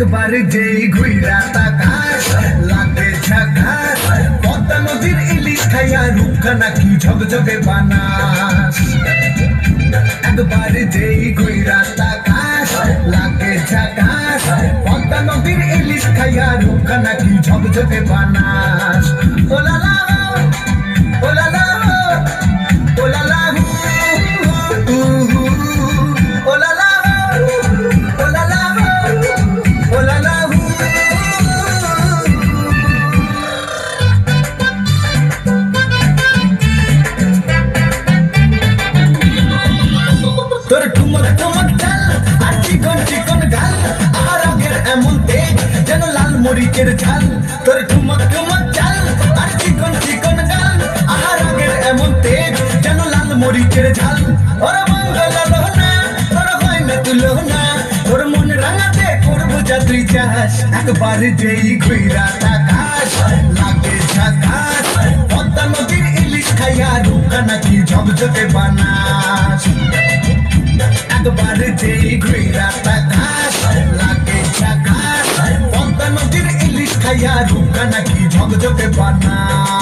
একবার যেই ঘুইরা তাকাস লাগে ঝাকাস পদ্মা নদীর ইলিশ খাইয়া রূপখানা কি ঝকঝকে বানাস? একবার যেই ঘুইরা তাকাস লাগে ঝাকাস পদ্মা নদীর ইলিশ খাইয়া রূপখানা কি ঝকঝকে বানাস? ও লালা মরিচের ঝাল, তোর ঠুমক ঠুমক চাল, আর চিকন চিকন গাল আর আগের এমন তেজ যেন লাল মরিচের ঝাল। ওর মঙ্গল লোহনা তোর হয় না তুলনা তোর মন রাঙাতে করব যা তুই চাস। একবার যেই ঘুইরা তাকাস, লাগে ঝাকাস পদ্মা নদীর ইলিশ খাইয়া রুকা নাকি ঝকঝকে বানাস। একবার যেই ঘুইরা তাকাস নাকি ঝকঝকে বানাস হায়।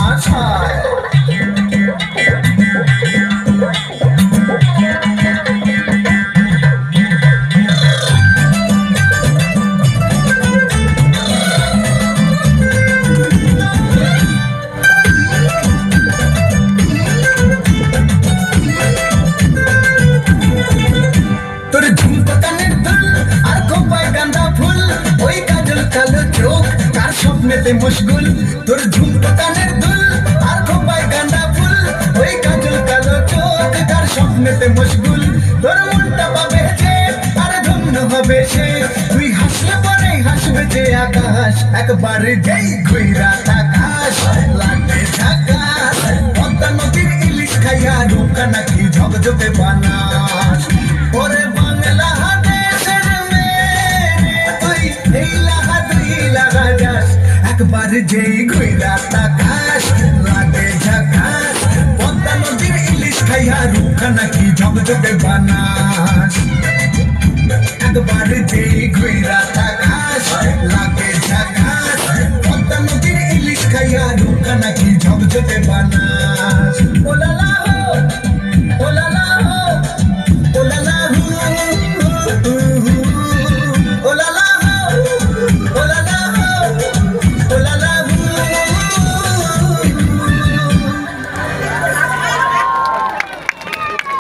স্বপ্নেতে মশগুল তোর ঝুমকো কানের দুল, আর খোপায় গাঁদা ফুল। ওই কাজল কালো চোখ তার স্বপ্নেতে তোর মনটা পাবে যে, আর ধন্য হবে সে। তুই হাসলে পরে হাসবে যে আকাশ। একবার যেই ঘুইরা তাকাশ লাগে পদ্মা নদীর ইলিশ খাইয়া নাকি ঝকঝকে বানাস। যেই ঘুইরা তাকাস লাগে ঝাকাস, পদ্মা নদীর ইলিশ খাইয়া রুকা নাকি ঝকঝকে বানাস? একবার যেই ঘুইরা তাকাস লাগে ঝাকাস, পদ্মা নদীর ইলিশ খাইয়া রুকা নাকি ঝকঝকে